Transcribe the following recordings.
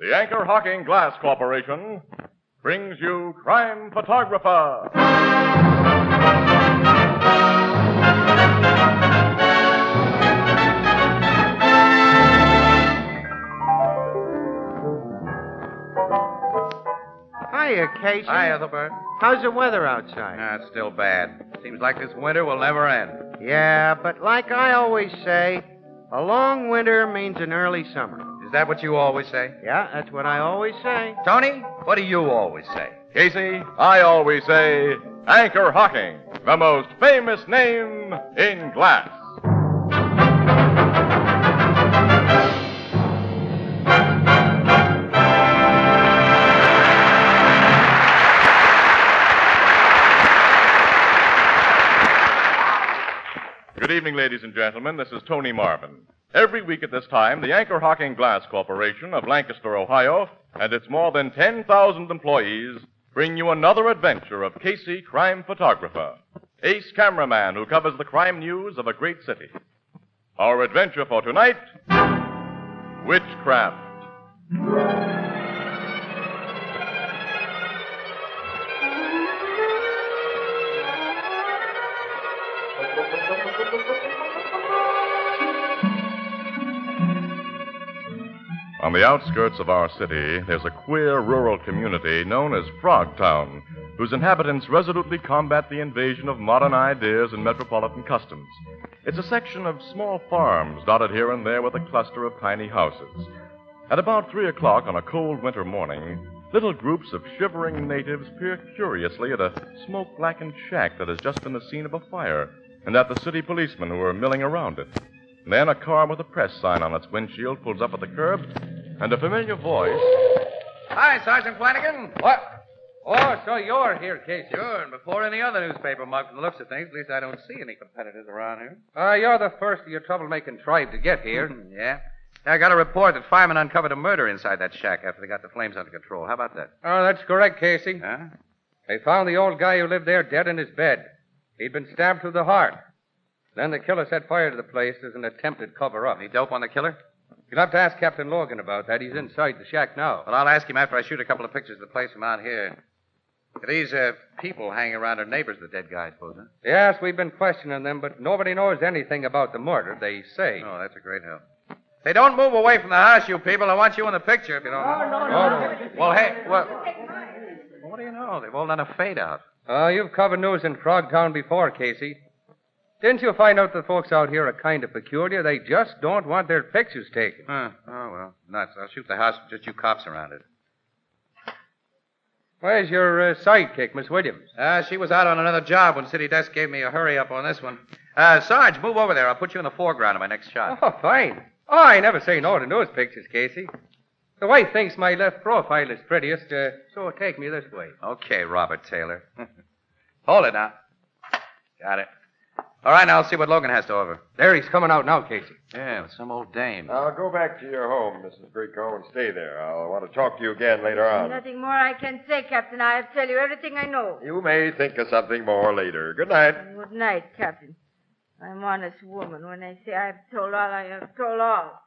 The Anchor Hocking Glass Corporation brings you Crime Photographer. Hiya, Casey. Hi, Ethelbert. How's the weather outside? Ah, it's still bad. Seems like this winter will never end. Yeah, but like I always say, a long winter means an early summer. Is that what you always say? Yeah, that's what I always say. Tony, what do you always say? Casey, I always say Anchor Hocking, the most famous name in glass. Good evening, ladies and gentlemen. This is Tony Marvin. Every week at this time, the Anchor Hocking Glass Corporation of Lancaster, Ohio, and its more than 10,000 employees bring you another adventure of Casey, crime photographer, ace cameraman who covers the crime news of a great city. Our adventure for tonight Witchcraft. On the outskirts of our city, there's a queer rural community known as Frogtown, whose inhabitants resolutely combat the invasion of modern ideas and metropolitan customs. It's a section of small farms dotted here and there with a cluster of tiny houses. At about three o'clock on a cold winter morning, little groups of shivering natives peer curiously at a smoke blackened shack that has just been the scene of a fire, and at the city policemen who are milling around it. Then a car with a press sign on its windshield pulls up at the curb, and a familiar voice. Hi, Sergeant Flanagan. What? Oh, so you're here, Casey. Sure, and before any other newspaper mug from the looks of things, at least I don't see any competitors around here. Uh, you're the first of your troublemaking tribe to get here. yeah. I got a report that firemen uncovered a murder inside that shack after they got the flames under control. How about that? Oh, that's correct, Casey. Huh? They found the old guy who lived there dead in his bed. He'd been stabbed through the heart. Then the killer set fire to the place as an attempted cover up. Any dope on the killer? You'll have to ask Captain Logan about that. He's inside the shack now. Well, I'll ask him after I shoot a couple of pictures of the place from out here. These uh, people hanging around are neighbors of the dead guy, I suppose, huh? Yes, we've been questioning them, but nobody knows anything about the murder, they say. Oh, that's a great help. Hey, don't move away from the house, you people. I want you in the picture if you don't mind. no, no. Well, hey, well, what do you know? They've all done a fade out. Uh, you've covered news in Frogtown before, Casey. Didn't you find out the folks out here are kind of peculiar? They just don't want their pictures taken. Huh. Oh, well, nuts. I'll shoot the house with just you cops around it. Where's your uh, sidekick, Miss Williams? Uh, she was out on another job when City Desk gave me a hurry up on this one. Uh, Sarge, move over there. I'll put you in the foreground of my next shot. Oh, fine. Oh, I never say no to news pictures, Casey. The wife thinks my left profile is prettiest, uh, so take me this way. Okay, Robert Taylor. Hold it now. Got it. All right, now I'll see what Logan has to offer. There he's coming out now, Casey. Yeah, with some old dame. Now go back to your home, Mrs. Greco, and stay there. I'll want to talk to you again later on. Nothing more I can say, Captain. I have tell you everything I know. You may think of something more later. Good night. Good night, Captain. I'm honest woman when I say I've told all I have told all.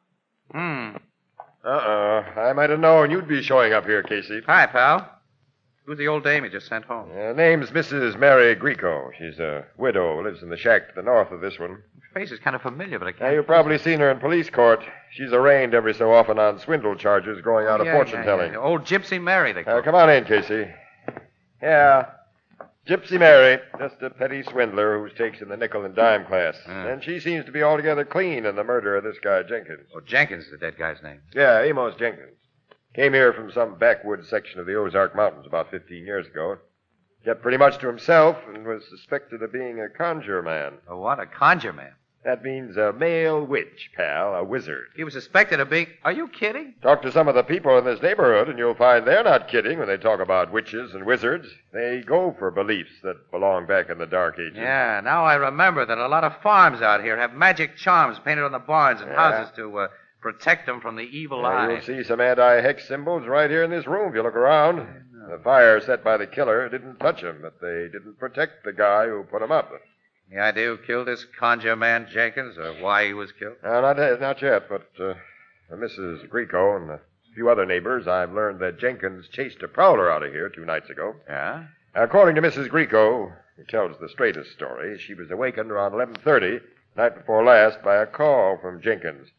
Hmm. Uh-uh. I might have known you'd be showing up here, Casey. Hi, pal. Who's the old dame you just sent home? Uh, name's Mrs. Mary Greco. She's a widow, lives in the shack to the north of this one. Her face is kind of familiar, but I can't. you've probably seen her in police court. She's arraigned every so often on swindle charges growing out of Yeah, fortune yeah, telling. yeah. Old Gypsy Mary, they call Uh, her. come on in, Casey. Yeah. Gypsy Mary, just a petty swindler who's takes in the nickel and dime class. Yeah. And she seems to be altogether clean in the murder of this guy, Jenkins. Oh, Jenkins is the dead guy's name. Yeah, Amos Jenkins. Came here from some backwoods section of the Ozark Mountains about 15 years ago. Kept pretty much to himself and was suspected of being a conjure man. Oh, what? A conjure man. That means a male witch, pal, a wizard. He was suspected of being. Are you kidding? Talk to some of the people in this neighborhood, and you'll find they're not kidding when they talk about witches and wizards. They go for beliefs that belong back in the Dark Ages. Yeah, now I remember that a lot of farms out here have magic charms painted on the barns and Yeah. houses to uh, protect them from the evil Yeah, eye. you'll see some anti-hex symbols right here in this room if you look around. The fire set by the killer didn't touch him, but they didn't protect the guy who put him up. Any idea who killed this conjure man Jenkins or why he was killed? No, not, uh, not yet, but uh, uh Mrs. Greco and a few other neighbors, I've learned that Jenkins chased a prowler out of here two nights ago. Yeah? According to Mrs. Greco, who tells the straightest story, she was awakened around 11.30, night before last, by a call from Jenkins.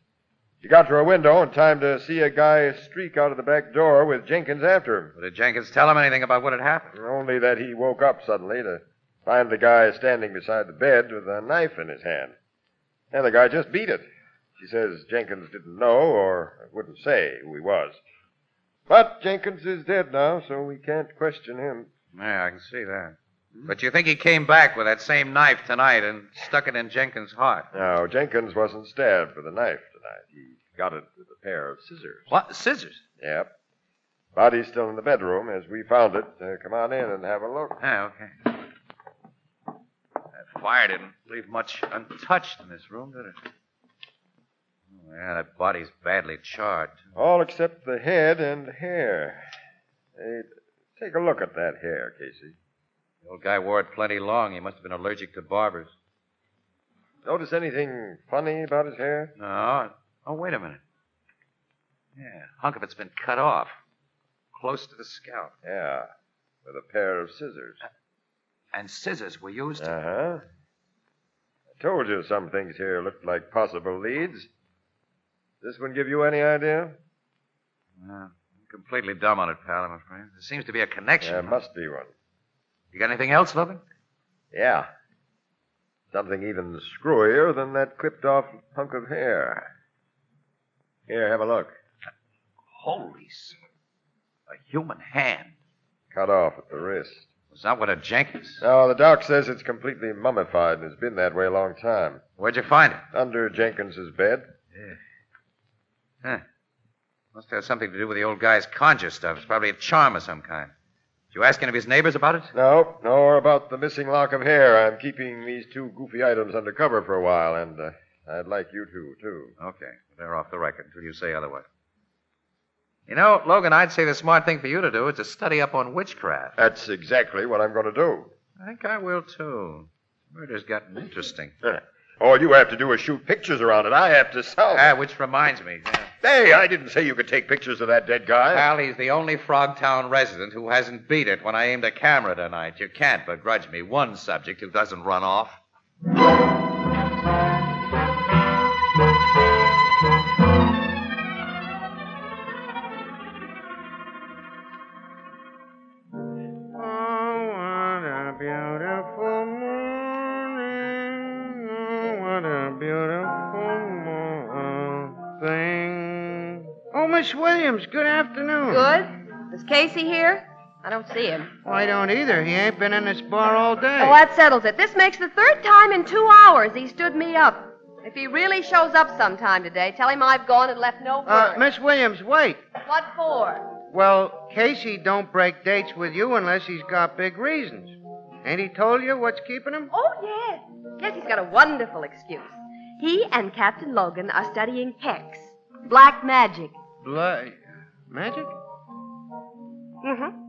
She got to her window in time to see a guy streak out of the back door with Jenkins after him. Did Jenkins tell him anything about what had happened? Only that he woke up suddenly to find the guy standing beside the bed with a knife in his hand. And the guy just beat it. She says Jenkins didn't know or wouldn't say who he was. But Jenkins is dead now, so we can't question him. Yeah, I can see that. But you think he came back with that same knife tonight and stuck it in Jenkins' heart? No, Jenkins wasn't stabbed with a knife tonight. He got it with a pair of scissors. What? Scissors? Yep. Body's still in the bedroom as we found it. Uh, come on in and have a look. Yeah, okay. That fire didn't leave much untouched in this room, did it? Oh, yeah, that body's badly charred. All except the head and hair. Hey, take a look at that hair, Casey. The old guy wore it plenty long. He must have been allergic to barbers. Notice anything funny about his hair? No. Oh, wait a minute. Yeah, a hunk of it's been cut off. Close to the scalp. Yeah, with a pair of scissors. And scissors were used to. Uh huh. I told you some things here looked like possible leads. This one give you any idea? Yeah, I'm completely dumb on it, pal, I'm afraid. There seems to be a connection. There must be one. You got anything else, Logan? Yeah. Something even screwier than that clipped off hunk of hair. Here, have a look. Holy s- A human hand. Cut off at the wrist. Was that what a Jenkins? No, the doc says it's completely mummified and has been that way a long time. Where'd you find it? Under Jenkins's bed. Yeah. Huh. Must have something to do with the old guy's conjure stuff. It's probably a charm of some kind. Did you ask any of his neighbors about it? No, nor about the missing lock of hair. I'm keeping these two goofy items under cover for a while, and uh, I'd like you to, too. Okay. They're off the record until you say otherwise. You know, Logan, I'd say the smart thing for you to do is to study up on witchcraft. That's exactly what I'm going to do. I think I will, too. Murder's gotten interesting. All you have to do is shoot pictures around it. I have to solve Ah, it. which reminds me. Hey, I didn't say you could take pictures of that dead guy. Pal, he's the only Frogtown resident who hasn't beat it when I aimed a camera tonight. You can't begrudge me one subject who doesn't run off. Williams, good afternoon. Good. Is Casey here? I don't see him. Well, I don't either. He ain't been in this bar all day. Oh, that settles it. This makes the third time in two hours he stood me up. If he really shows up sometime today, tell him I've gone and left no uh, word. Miss Williams, wait. What for? Well, Casey don't break dates with you unless he's got big reasons. Ain't he told you what's keeping him? Oh, yes. Yes, he's got a wonderful excuse. He and Captain Logan are studying hex, black magic. Bla- magic? Mm-hmm.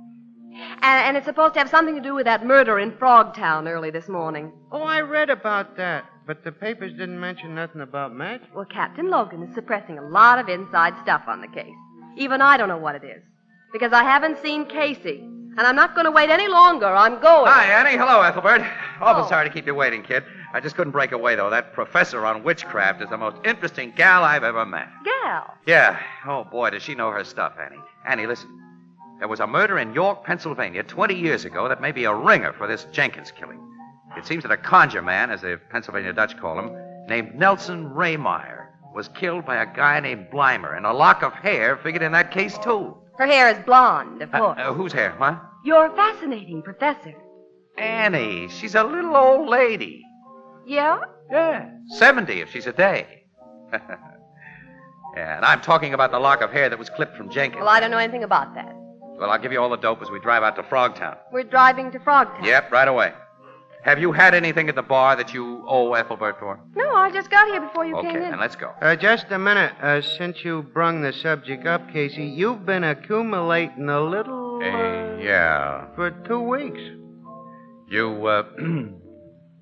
And, and it's supposed to have something to do with that murder in Frogtown early this morning. Oh, I read about that, but the papers didn't mention nothing about magic. Well, Captain Logan is suppressing a lot of inside stuff on the case. Even I don't know what it is. Because I haven't seen Casey. And I'm not going to wait any longer. I'm going. Hi, Annie. Hello, Ethelbert. Awful Oh. sorry to keep you waiting, kid. I just couldn't break away, though. That professor on witchcraft is the most interesting gal I've ever met. Gal. Yeah. Oh, boy, does she know her stuff, Annie. Annie, listen. There was a murder in York, Pennsylvania, 20 years ago that may be a ringer for this Jenkins killing. It seems that a conjure man, as the Pennsylvania Dutch call him, named Nelson Rehmeyer, was killed by a guy named Blymire, and a lock of hair figured in that case, too. Her hair is blonde, of Uh, course. uh, whose hair, huh? You're fascinating, Professor. Annie. She's a little old lady. Yeah? Yeah. 70 if she's a day. yeah, and I'm talking about the lock of hair that was clipped from Jenkins. Well, I don't know anything about that. Well, I'll give you all the dope as we drive out to Frogtown. We're driving to Frogtown. Yep, right away. Have you had anything at the bar that you owe Ethelbert for? No, I just got here before you okay, came in. then let's go. Uh, just a minute. Uh, since you brung the subject up, Casey, you've been accumulating a little. Uh, uh, yeah. For two weeks. You,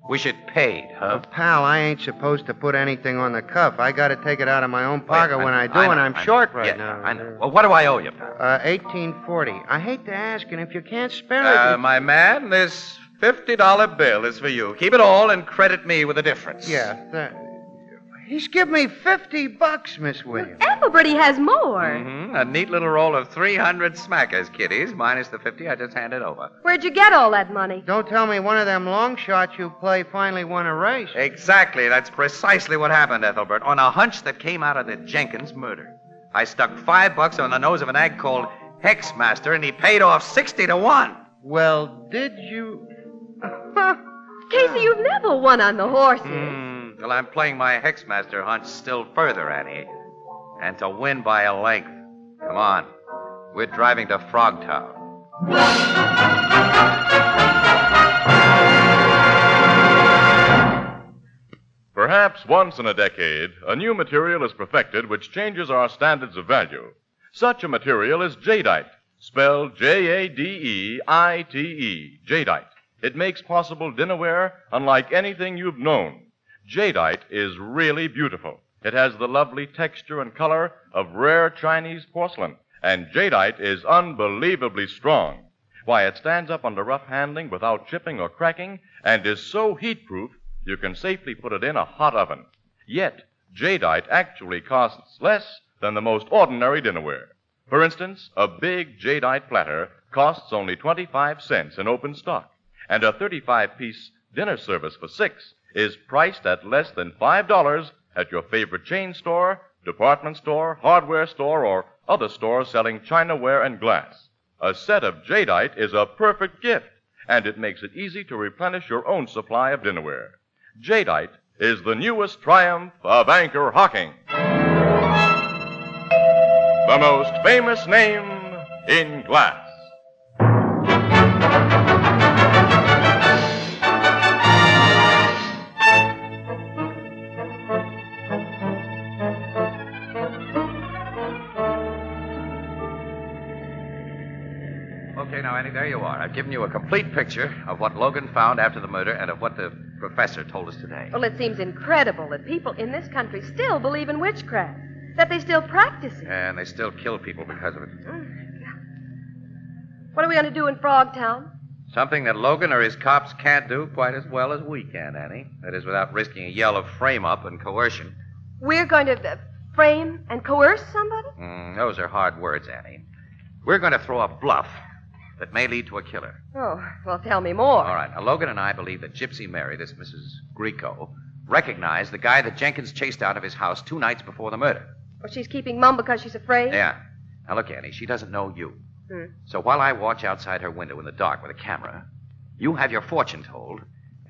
uh, it paid, huh? Pal, I ain't supposed to put anything on the cuff. I gotta take it out of my own Wait, pocket when I do, know, and I'm I know. short right Yeah, now. I know. Well, what do I owe you, pal? Uh, 1840. I hate to ask, and if you can't spare it. Uh, my man, this $50 bill is for you. Keep it all and credit me with the difference. Yeah, that... He's give me 50 bucks, Miss Williams. Ethelbert, he has more. hmm A neat little roll of 300 smackers, kiddies, minus the 50 I just handed over. Where'd you get all that money? Don't tell me one of them long shots you play finally won a race. Exactly. That's precisely what happened, Ethelbert. On a hunch that came out of the Jenkins murder. I stuck five bucks on the nose of an egg called Hexmaster, and he paid off 60 to 1. Well, did you... Casey, you've never won on the horses. Hmm. Well, I'm playing my Hexmaster hunch still further, Annie. And to win by a length. Come on. We're driving to Frogtown. Perhaps once in a decade, a new material is perfected which changes our standards of value. Such a material is jadeite, spelled J A D E I T E, jadeite. It makes possible dinnerware unlike anything you've known. Jadeite is really beautiful. It has the lovely texture and color of rare Chinese porcelain, and jadeite is unbelievably strong. Why, it stands up under rough handling without chipping or cracking and is so heat proof you can safely put it in a hot oven. Yet, jadeite actually costs less than the most ordinary dinnerware. For instance, a big jadeite platter costs only 25 cents in open stock, and a 35 piece dinner service for six is priced at less than $5 at your favorite chain store, department store, hardware store, or other stores selling chinaware and glass. A set of jadeite is a perfect gift, and it makes it easy to replenish your own supply of dinnerware. Jadeite is the newest triumph of Anchor Hocking. The most famous name in glass. There you are. I've given you a complete picture of what Logan found after the murder and of what the professor told us today. Well, it seems incredible that people in this country still believe in witchcraft, that they still practice it. And they still kill people because of it. What are we going to do in Frogtown? Something that Logan or his cops can't do quite as well as we can, Annie. That is, without risking a yell of frame up and coercion. We're going to uh, frame and coerce somebody? Mm, those are hard words, Annie. We're going to throw a bluff that may lead to a killer. Oh, well, tell me more. All right. Now, Logan and I believe that Gypsy Mary, this Mrs. Greco, recognized the guy that Jenkins chased out of his house two nights before the murder. Well, she's keeping mum because she's afraid? Yeah. Now, look, Annie, she doesn't know you. Hmm. So while I watch outside her window in the dark with a camera, you have your fortune told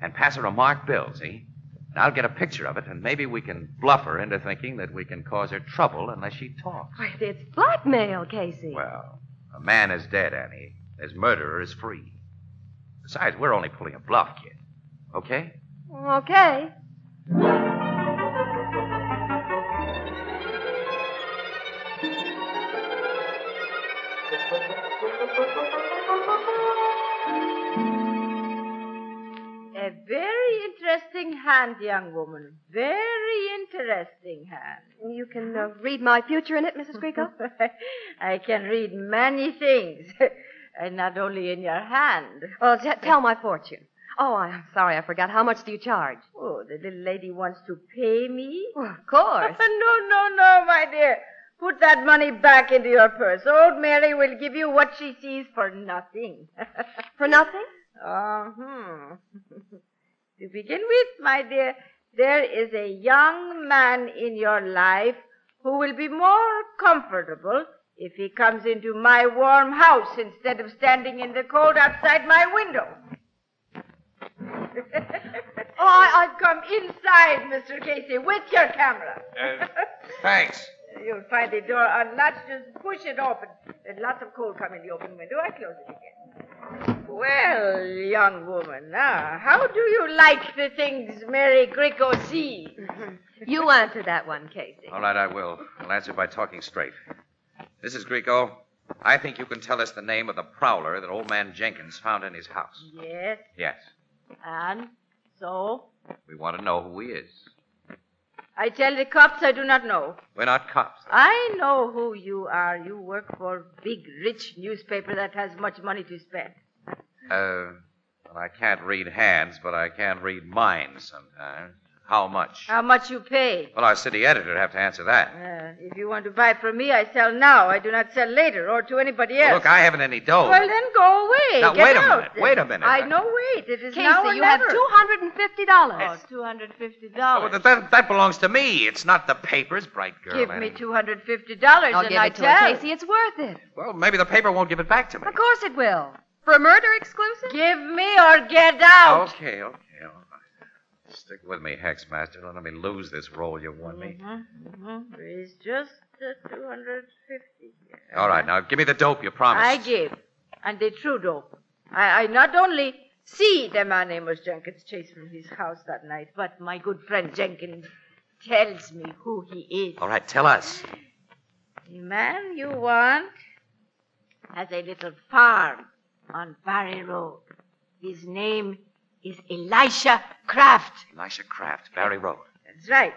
and pass her a marked bill, see? And I'll get a picture of it, and maybe we can bluff her into thinking that we can cause her trouble unless she talks. Why, It's blackmail, Casey. Well, a man is dead, Annie. His murderer is free. Besides, we're only pulling a bluff, kid. Okay? Okay. A very interesting hand, young woman. Very interesting hand. You can uh, read my future in it, Mrs. Greco? I can read many things, and not only in your hand. well, t- tell my fortune. Oh, I'm sorry, I forgot. How much do you charge? Oh, the little lady wants to pay me? Well, of course. no, no, no, my dear. Put that money back into your purse. Old Mary will give you what she sees for nothing. For nothing? Uh-huh. to begin with, my dear, there is a young man in your life who will be more comfortable if he comes into my warm house instead of standing in the cold outside my window. oh, I, I've come inside, Mr. Casey, with your camera. Uh, thanks. You'll find the door unlatched. Just push it open. There's lots of cold come in the open window. I close it again. Well, young woman, now, how do you like the things Mary Greco sees? You answer that one, Casey. All right, I will. I'll answer by talking straight. Mrs. Greco, I think you can tell us the name of the prowler that old man Jenkins found in his house. Yes, Yes. and So? We want to know who he is. I tell the cops I do not know. We're not cops. I know who you are. You work for a big, rich newspaper that has much money to spend. Uh, well, I can't read hands, but I can read minds sometimes. How much? How much you pay? Well, our city editor would have to answer that. Uh, if you want to buy from me, I sell now. I do not sell later or to anybody else. Well, look, I haven't any dough. Well, then go away. Now, Get wait a out. minute. Wait a minute. I know. Wait. It is Casey, now or you have $250. Oh, two hundred fifty Oh, dollars. that, that, that belongs to me. It's not the paper's, bright girl. Give Annie. me two hundred fifty dollars, I'll and give I it to tell. her, Casey. It's worth it. Well, maybe the paper won't give it back to me. Of course it will. For a murder exclusive? Give me or get out. Okay, okay. Stick with me, Hexmaster. Don't let me lose this role you won me. Mm-hmm. It's just uh, two hundred fifty. All right, now give me the dope you promised. I give, and the true dope. I, I not only see the man Amos Jenkins chase from his house that night, but my good friend Jenkins tells me who he is. All right, tell us. The man you want has a little farm on Barry Road. His name is Elisha Kraft. Elisha Kraft, Barry Road. That's right.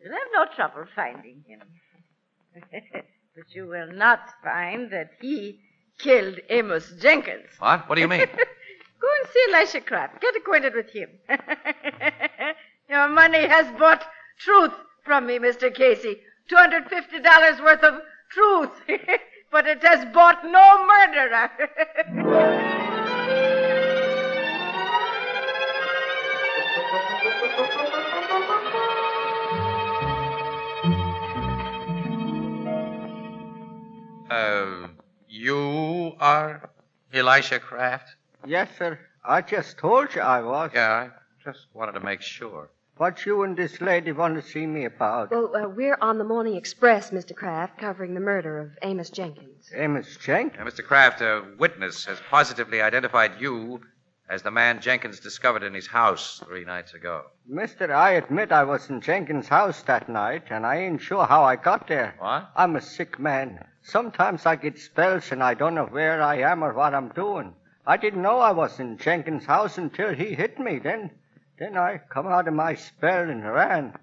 You'll have no trouble finding him. but you will not find that he killed Amos Jenkins. What? What do you mean? Go and see Elisha Kraft. Get acquainted with him. Your money has bought truth from me, Mr. Casey. $250 worth of truth. but it has bought no murderer. Uh, you are Elisha Kraft? Yes, sir. I just told you I was. Yeah, I just wanted to make sure. What you and this lady want to see me about? Well, uh, we're on the Morning Express, Mr. Kraft, covering the murder of Amos Jenkins. Amos Jenkins? Uh, Mr. Kraft, a witness has positively identified you as the man Jenkins discovered in his house three nights ago. Mister, I admit I was in Jenkins' house that night, and I ain't sure how I got there. What? I'm a sick man. Sometimes I get spells and I don't know where I am or what I'm doing. I didn't know I was in Jenkins' house until he hit me. Then, then I come out of my spell and ran.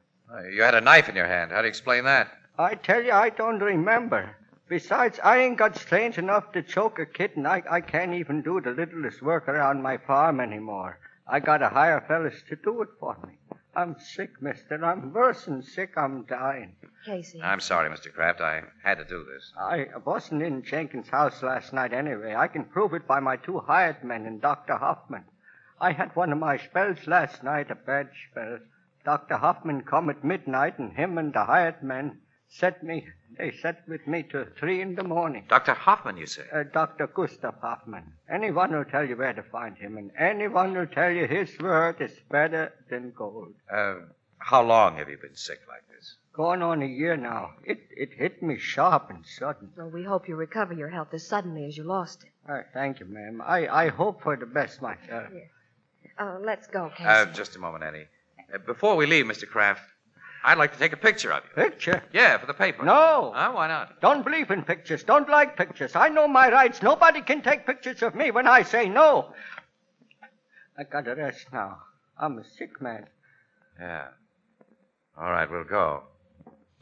You had a knife in your hand. How do you explain that? I tell you, I don't remember. Besides, I ain't got strength enough to choke a kitten. I, I can't even do the littlest work around my farm anymore. I gotta hire fellas to do it for me. I'm sick, mister. I'm worse than sick. I'm dying. Casey. I'm sorry, Mr. Kraft. I had to do this. I wasn't in Jenkins' house last night anyway. I can prove it by my two hired men and Dr. Hoffman. I had one of my spells last night, a bad spell. Dr. Hoffman come at midnight, and him and the hired men set me. They sat with me till three in the morning. Dr. Hoffman, you say? Uh, Dr. Gustav Hoffman. Anyone will tell you where to find him, and anyone will tell you his word is better than gold. Uh, how long have you been sick like this? Going on a year now. It it hit me sharp and sudden. Well, we hope you recover your health as suddenly as you lost it. Uh, thank you, ma'am. I, I hope for the best myself. Uh, let's go, Casey. Uh, just a moment, Annie. Uh, before we leave, Mr. Kraft, I'd like to take a picture of you. Picture? Yeah, for the paper. No. Huh? Why not? Don't believe in pictures. Don't like pictures. I know my rights. Nobody can take pictures of me when I say no. I gotta rest now. I'm a sick man. Yeah. All right, we'll go.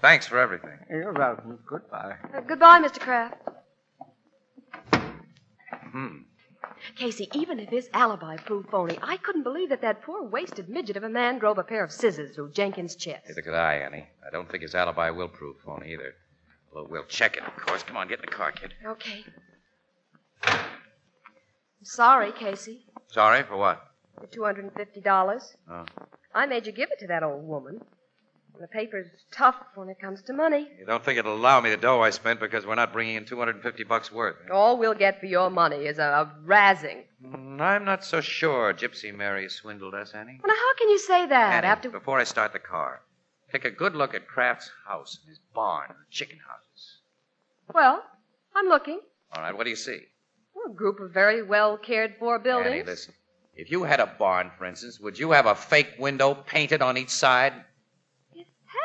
Thanks for everything. You're welcome. Goodbye. Uh, goodbye, Mr. Kraft. Hmm. Casey, even if his alibi proved phony, I couldn't believe that that poor wasted midget of a man drove a pair of scissors through Jenkins' chest. Neither could I, Annie. I don't think his alibi will prove phony either. Although we'll check it, of course. Come on, get in the car, kid. Okay. I'm sorry, Casey. Sorry for what? The $250. Oh. I made you give it to that old woman. The paper's tough when it comes to money. You don't think it'll allow me the dough I spent because we're not bringing in 250 bucks worth? All we'll get for your money is a, a razzing. Mm, I'm not so sure Gypsy Mary swindled us, Annie. Well, now, how can you say that Annie, after... before I start the car, take a good look at Kraft's house and his barn and chicken houses. Well, I'm looking. All right, what do you see? Well, a group of very well cared for buildings. Annie, listen. If you had a barn, for instance, would you have a fake window painted on each side?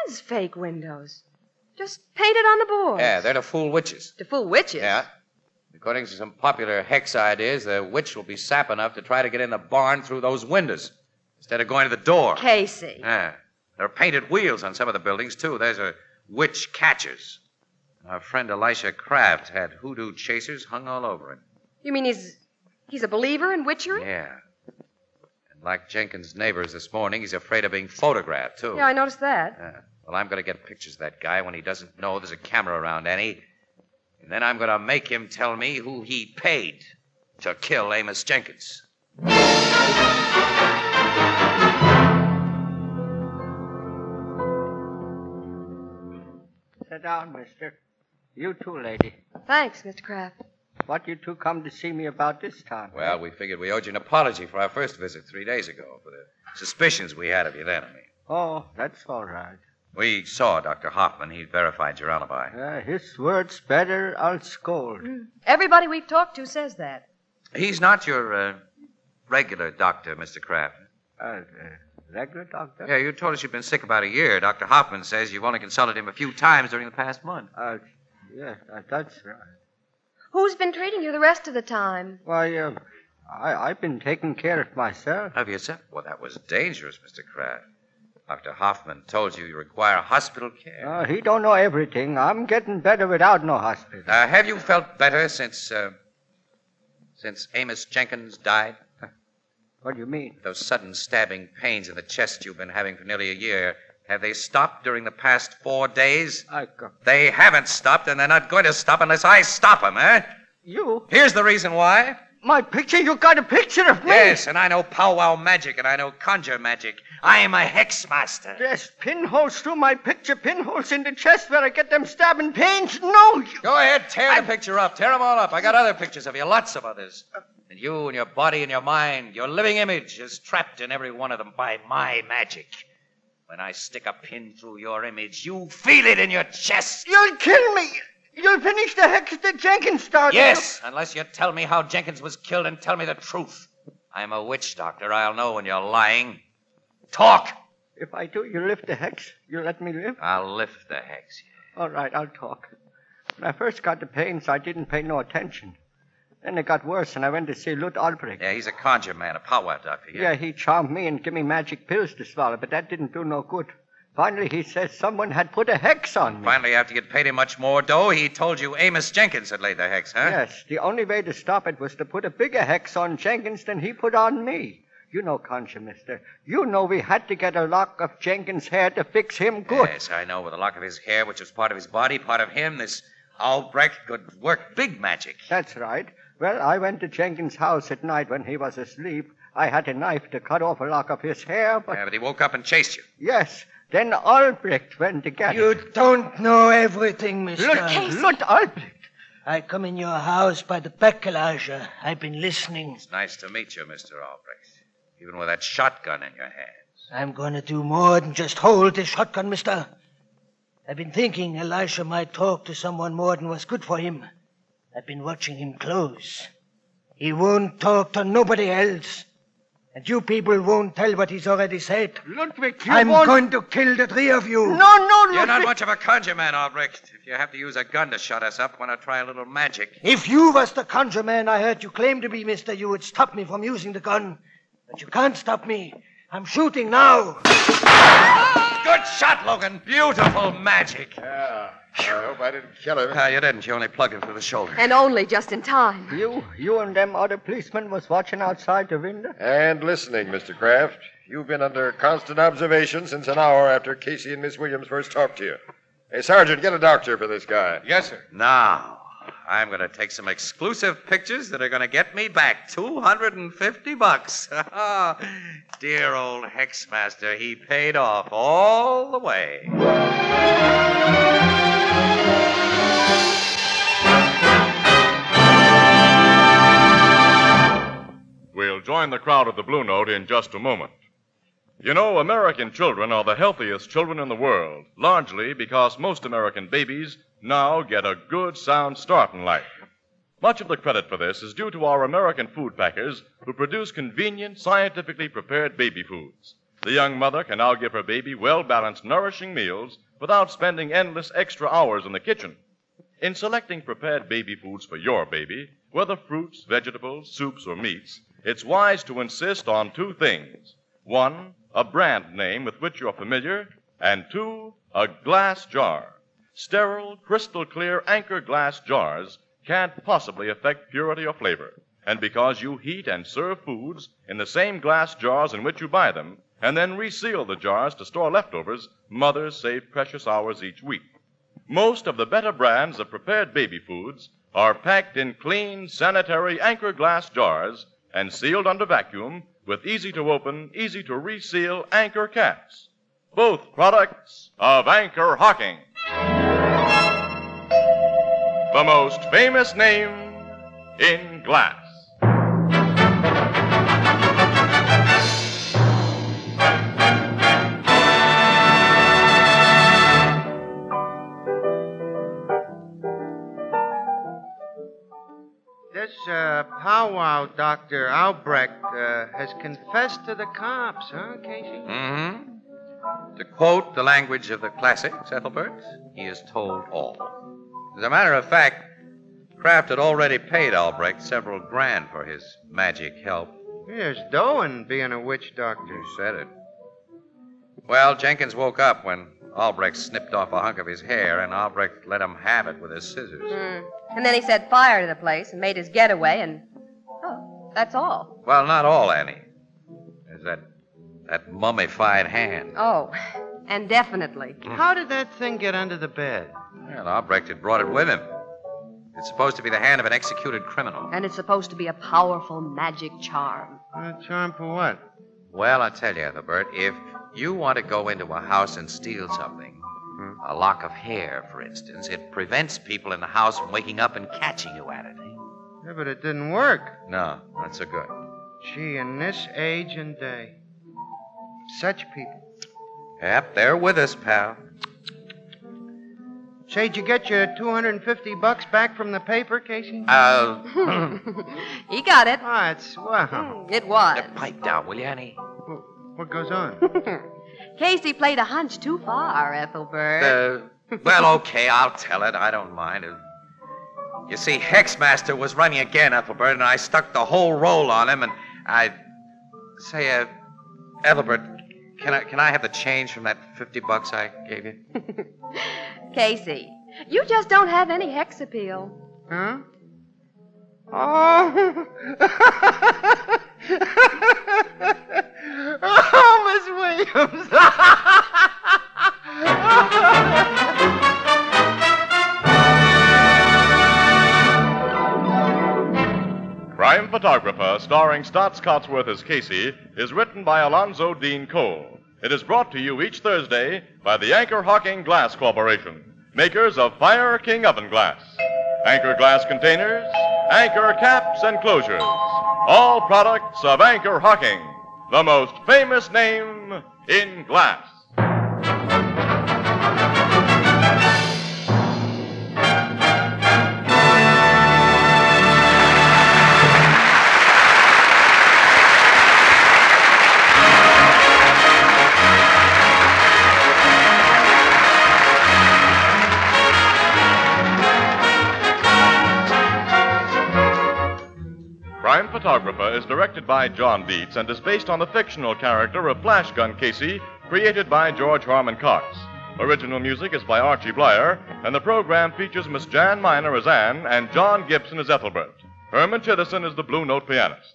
Has fake windows. Just painted on the board. Yeah, they're to fool witches. To fool witches. Yeah. According to some popular hex ideas, the witch will be sap enough to try to get in the barn through those windows. instead of going to the door. Casey. Yeah. There are painted wheels on some of the buildings, too. There's a witch catchers. Our friend Elisha Kraft had hoodoo chasers hung all over him. You mean he's he's a believer in witchery? Yeah. And like Jenkins' neighbors this morning, he's afraid of being photographed, too. Yeah, I noticed that. Yeah. Well, I'm going to get pictures of that guy when he doesn't know there's a camera around Annie. And then I'm going to make him tell me who he paid to kill Amos Jenkins. Sit down, mister. You too, lady. Thanks, Mr. Kraft. What you two come to see me about this time? Well, we figured we owed you an apology for our first visit three days ago, for the suspicions we had of you then, I mean. Oh, that's all right. We saw Dr. Hoffman. He verified your alibi. Uh, his word's better, I'll scold. Everybody we've talked to says that. He's not your uh, regular doctor, Mr. Kraft. Uh, uh, regular doctor? Yeah, you told us you've been sick about a year. Dr. Hoffman says you've only consulted him a few times during the past month. Uh, yes, uh, that's right. Who's been treating you the rest of the time? Why, uh, I, I've been taking care of myself. Have you, sir? Well, that was dangerous, Mr. Kraft. Dr. Hoffman told you you require hospital care. Uh, he don't know everything. I'm getting better without no hospital. Uh, have you felt better since, uh, since Amos Jenkins died? What do you mean? Those sudden stabbing pains in the chest you've been having for nearly a year, have they stopped during the past four days? I go. They haven't stopped, and they're not going to stop unless I stop them, eh? You? Here's the reason why. My picture? You got a picture of me? Yes, and I know powwow magic, and I know conjure magic. I am a hex master. Yes, pinholes through my picture, pinholes in the chest where I get them stabbing pains. No, you. Go ahead, tear the picture up. Tear them all up. I got other pictures of you, lots of others. And you and your body and your mind, your living image is trapped in every one of them by my magic. When I stick a pin through your image, you feel it in your chest. You'll kill me. You'll finish the hex that Jenkins started. Yes, unless you tell me how Jenkins was killed and tell me the truth. I'm a witch doctor. I'll know when you're lying. Talk. If I do, you lift the hex. You let me live? I'll lift the hex. All right, I'll talk. When I first got the pains, I didn't pay no attention. Then it got worse, and I went to see Lut Albrecht. Yeah, he's a conjure man, a powwow doctor. Yeah, he charmed me and gave me magic pills to swallow, but that didn't do no good. Finally, he says someone had put a hex on me. Finally, after you'd paid him much more dough, he told you Amos Jenkins had laid the hex, huh? Yes, the only way to stop it was to put a bigger hex on Jenkins than he put on me. You know, conjure, mister. You know we had to get a lock of Jenkins' hair to fix him good. Yes, I know. With a lock of his hair, which was part of his body, part of him, this Albrecht could work big magic. That's right. Well, I went to Jenkins' house at night when he was asleep. I had a knife to cut off a lock of his hair, but Yeah, but he woke up and chased you. yes, then Albrecht went to get You it. don't know everything, mister. Look, look, Albrecht. I come in your house by the back, Elisha. I've been listening. It's nice to meet you, Mr. Albrecht. Even with that shotgun in your hands. I'm going to do more than just hold this shotgun, mister. I've been thinking Elisha might talk to someone more than was good for him. I've been watching him close. He won't talk to nobody else. And you people won't tell what he's already said. Ludwig, you I'm won't... going to kill the three of you. No, no, Ludwig. You're not much of a conjure man, Albrecht. If you have to use a gun to shut us up, why not try a little magic? If you was the conjure man I heard you claim to be, mister, you would stop me from using the gun. But you can't stop me. I'm shooting now. Good shot, Logan. Beautiful magic. Yeah. I hope I didn't kill him. Ah, you didn't. You only plugged him through the shoulder. And only just in time. You, you and them other policemen was watching outside the window? And listening, Mr. Kraft. You've been under constant observation since an hour after Casey and Miss Williams first talked to you. Hey, Sergeant, get a doctor for this guy. Yes, sir. Now, I'm going to take some exclusive pictures that are going to get me back 250 bucks. Dear old Hexmaster, he paid off all the way. We'll join the crowd at the Blue Note in just a moment. You know, American children are the healthiest children in the world, largely because most American babies now get a good, sound start in life. Much of the credit for this is due to our American food packers who produce convenient, scientifically prepared baby foods. The young mother can now give her baby well balanced, nourishing meals without spending endless extra hours in the kitchen. In selecting prepared baby foods for your baby, whether fruits, vegetables, soups, or meats, it's wise to insist on two things One, a brand name with which you're familiar, and two, a glass jar. Sterile, crystal clear anchor glass jars can't possibly affect purity or flavor. And because you heat and serve foods in the same glass jars in which you buy them, and then reseal the jars to store leftovers, mothers save precious hours each week. Most of the better brands of prepared baby foods are packed in clean, sanitary anchor glass jars and sealed under vacuum with easy to open, easy to reseal anchor caps. Both products of Anchor Hocking. The most famous name in glass. Powwow Dr. Albrecht uh, has confessed to the cops, huh, Casey? Mm-hmm. To quote the language of the classics, Ethelbert, he has told all. As a matter of fact, Kraft had already paid Albrecht several grand for his magic help. There's dough in being a witch doctor. You said it. Well, Jenkins woke up when Albrecht snipped off a hunk of his hair, and Albrecht let him have it with his scissors. Hmm. And then he set fire to the place and made his getaway, and. Oh, that's all. Well, not all, Annie. There's that that mummified hand. Oh, and definitely. How did that thing get under the bed? Well, Albrecht had brought it with him. It's supposed to be the hand of an executed criminal. And it's supposed to be a powerful magic charm. A charm for what? Well, I tell you, Ethelbert, if you want to go into a house and steal something, hmm? a lock of hair, for instance, it prevents people in the house from waking up and catching you at it. Eh? Yeah, but it didn't work. No, not so good. Gee, in this age and day, such people. Yep, they're with us, pal. Say, did you get your 250 bucks back from the paper, Casey? Uh, hmm. he got it. Oh, it's, wow. Hmm, it was. pipe down, will you, Annie? What goes on? Casey played a hunch too far, Ethelbert. Uh, well, okay, I'll tell it. I don't mind. Uh, You see, Hexmaster was running again, Ethelbert, and I stuck the whole roll on him, and I. Say, uh, Ethelbert, can I, can I have the change from that 50 bucks I gave you? Casey, you just don't have any hex appeal. Huh? Oh. oh, Miss Williams. Crime Photographer, starring Staats Cotsworth as Casey, is written by Alonzo Dean Cole. It is brought to you each Thursday by the Anchor Hocking Glass Corporation, makers of Fire King Oven Glass. Anchor glass containers, anchor caps and closures. All products of Anchor Hocking, the most famous name in glass. Photographer is directed by John Dietz and is based on the fictional character of Flash Gun Casey, created by George Harmon Coxe. Original music is by Archie Bleyer, and the program features Miss Jan Miner as Anne and John Gibson as Ethelbert. Herman Chittison is the Blue Note pianist.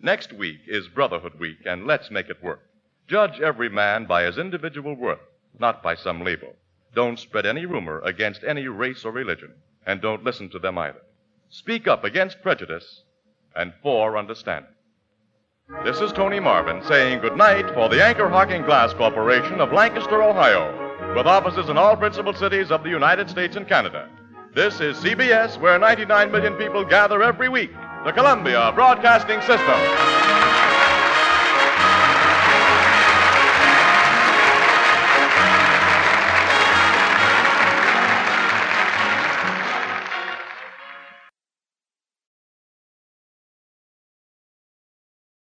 Next week is Brotherhood Week, and let's make it work. Judge every man by his individual worth, not by some label. Don't spread any rumor against any race or religion, and don't listen to them either. Speak up against prejudice and for understanding. This is Tony Marvin saying good night for the Anchor Hocking Glass Corporation of Lancaster, Ohio, with offices in all principal cities of the United States and Canada. This is CBS, where 99 million people gather every week, the Columbia Broadcasting System.